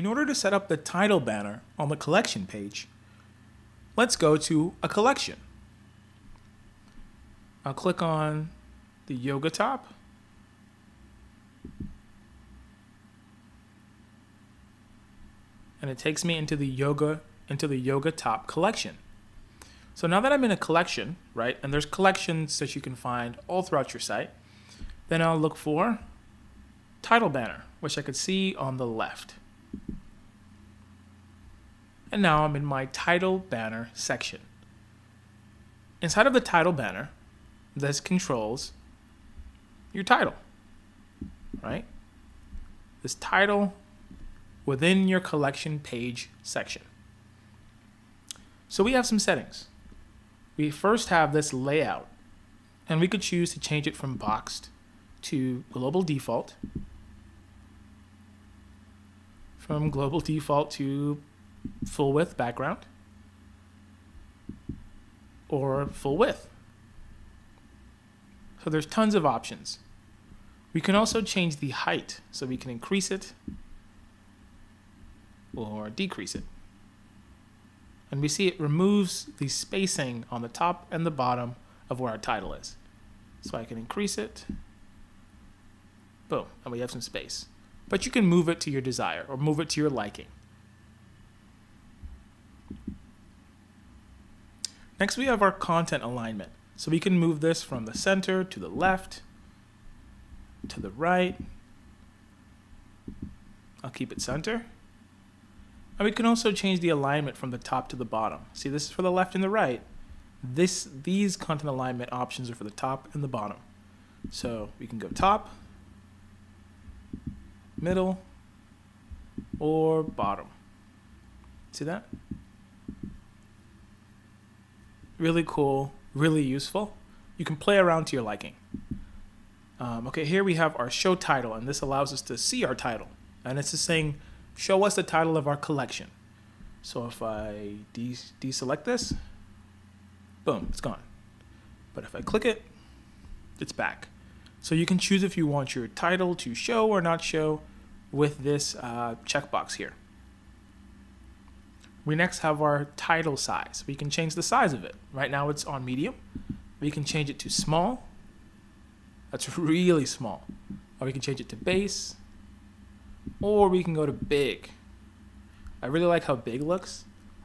in order to set up the title banner on the collection page, let's go to a collection. I'll click on the yoga top. And it takes me into the yoga into the yoga top collection. So now that I'm in a collection, right, and there's collections that you can find all throughout your site, then I'll look for title banner, which I could see on the left. And now I'm in my title banner section. Inside of the title banner, this controls your title, right? This title within your collection page section. So we have some settings. We first have this layout, and we could choose to change it from boxed to global default, from global default to full width background, or full width. So there's tons of options. We can also change the height, so we can increase it or decrease it. And we see it removes the spacing on the top and the bottom of where our title is. So I can increase it. Boom, and we have some space. But you can move it to your desire or move it to your liking. Next, we have our content alignment. So we can move this from the center to the left, to the right. I'll keep it center. And we can also change the alignment from the top to the bottom. See, this is for the left and the right. This, these content alignment options are for the top and the bottom. So we can go top, middle, or bottom. See that? Really cool, really useful. You can play around to your liking. Um, okay, here we have our show title, and this allows us to see our title. And it's just saying, show us the title of our collection. So if I de deselect this, boom, it's gone. But if I click it, it's back. So you can choose if you want your title to show or not show with this uh, checkbox here. We next have our title size. We can change the size of it. Right now it's on medium. We can change it to small. That's really small. Or we can change it to base. Or we can go to big. I really like how big looks.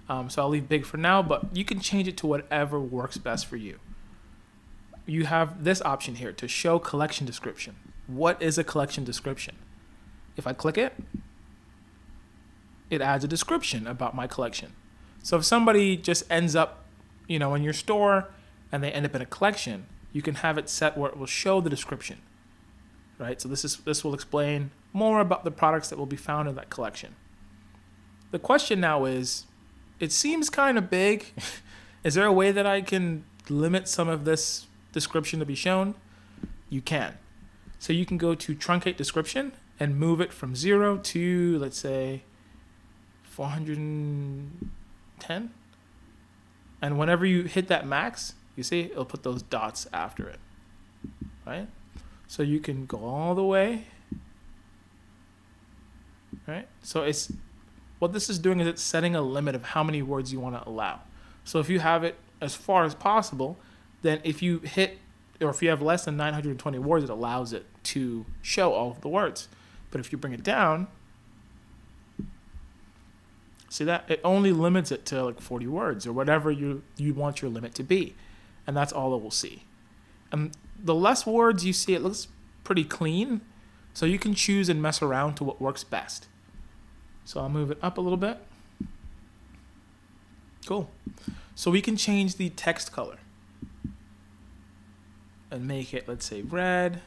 Um, so I'll leave big for now, but you can change it to whatever works best for you. You have this option here to show collection description. What is a collection description? If I click it, it adds a description about my collection. So if somebody just ends up, you know, in your store and they end up in a collection, you can have it set where it will show the description. Right? So this is this will explain more about the products that will be found in that collection. The question now is, it seems kind of big. is there a way that I can limit some of this description to be shown? You can. So you can go to truncate description and move it from zero to, let's say, 410. And whenever you hit that max, you see it'll put those dots after it, right? So you can go all the way, right? So it's what this is doing is it's setting a limit of how many words you want to allow. So if you have it as far as possible, then if you hit or if you have less than 920 words, it allows it to show all of the words. But if you bring it down, see that it only limits it to like 40 words or whatever you you want your limit to be, and that's all it will see. And the less words you see, it looks pretty clean, so you can choose and mess around to what works best. So I'll move it up a little bit. Cool. So we can change the text color and make it, let's say, red.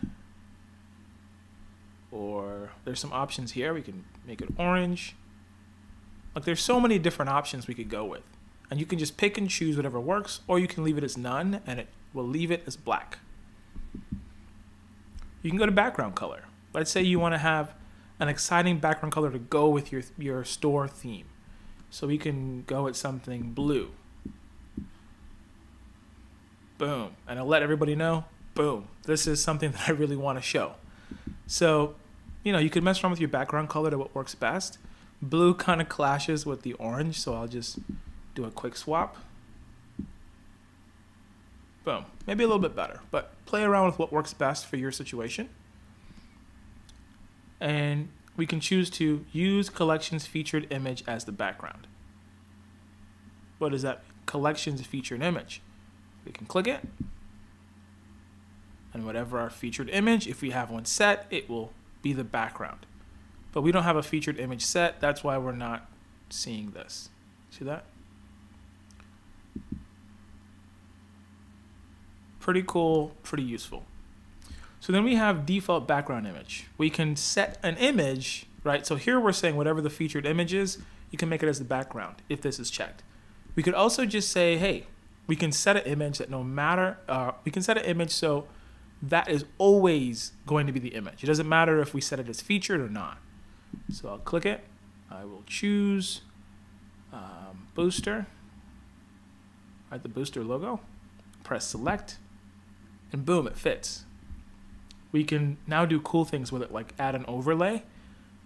Or there's some options here. We can make it orange. Like there's so many different options we could go with. And you can just pick and choose whatever works, or you can leave it as none and it will leave it as black. You can go to background color. Let's say you want to have an exciting background color to go with your, your store theme. So we can go with something blue. Boom. And I'll let everybody know, boom, this is something that I really want to show. So, you know, you can mess around with your background color to what works best. Blue kind of clashes with the orange, so I'll just do a quick swap. Boom. Maybe a little bit better, but play around with what works best for your situation. And we can choose to use collections featured image as the background. What is that? Collections featured image. We can click it. And whatever our featured image, if we have one set, it will be the background. But we don't have a featured image set. That's why we're not seeing this. See that? Pretty cool, pretty useful. So then we have default background image. We can set an image, right? So here we're saying whatever the featured image is, you can make it as the background if this is checked. We could also just say, hey, we can set an image that no matter, uh, we can set an image so that is always going to be the image. It doesn't matter if we set it as featured or not. So I'll click it. I will choose um, booster, right, the booster logo, press select, and boom, it fits. We can now do cool things with it, like add an overlay.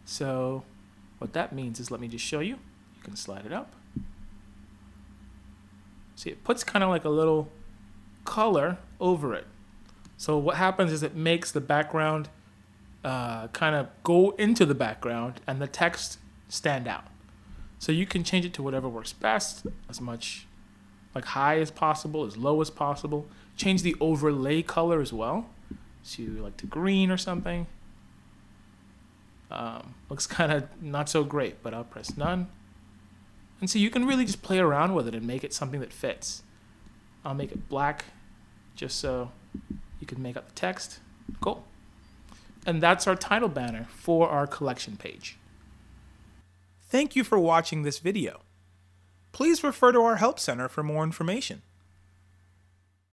So what that means is, let me just show you. You can slide it up. See, it puts kind of like a little color over it. So what happens is it makes the background uh, kind of go into the background and the text stand out. So you can change it to whatever works best, as much like high as possible, as low as possible. Change the overlay color as well to like to green or something. Um, looks kind of not so great, but I'll press none. And so you can really just play around with it and make it something that fits. I'll make it black just so you can make up the text. Cool. And that's our title banner for our collection page. Thank you for watching this video. Please refer to our Help Center for more information.